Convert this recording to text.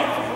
Field.